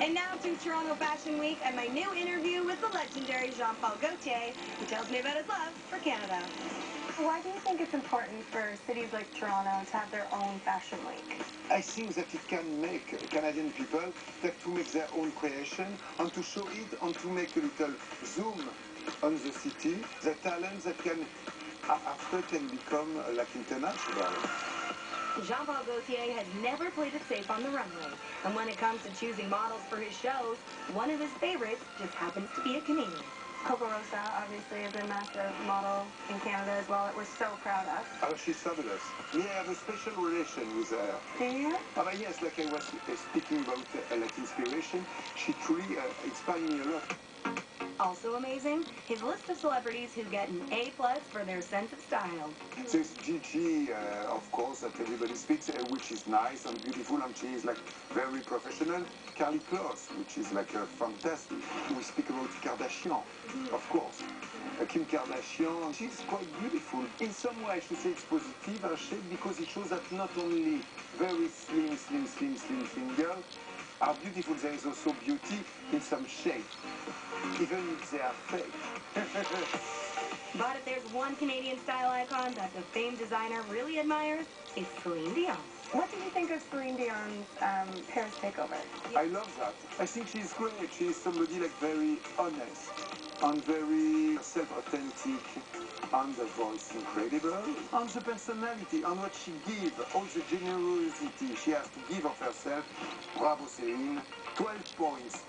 And now to Toronto Fashion Week and my new interview with the legendary Jean-Paul Gaultier, who tells me about his love for Canada. Why do you think it's important for cities like Toronto to have their own fashion week? I think that it can make Canadian people have to make their own creation and to show it and to make a little zoom on the city, the talent that can after can become like international. Jean-Paul Gaultier has never played it safe on the runway, and when it comes to choosing models for his shows, one of his favorites just happens to be a Canadian. Coco Rocha, obviously, is a massive model in Canada as well that we're so proud of. Oh, she's fabulous. Yeah, I have a special relation with her. Yeah? you? Oh, but yes, like I was uh, speaking about uh, like inspiration, she truly uh, inspired me a lot. Also amazing, his list of celebrities who get an A plus for their sense of style. There's Gigi, uh, of course, that everybody speaks, uh, which is nice and beautiful, and she is like very professional. Karlie Kloss, which is like uh, fantastic. We speak about Kardashian, of course. Uh, Kim Kardashian, she's quite beautiful. In some way, I should it's positive, her shape, because it shows that not only very slim, slim, slim, slim, slim girl are beautiful, there is also beauty in some shape even if are fake. but if there's one Canadian style icon that the famed designer really admires, it's Celine Dion. What did you think of Celine Dion's um, Paris takeover? I love that. I think she's great. She's somebody like very honest and very self-authentic and the voice incredible and the personality and what she gives, all the generosity she has to give of herself. Bravo Celine. 12 points.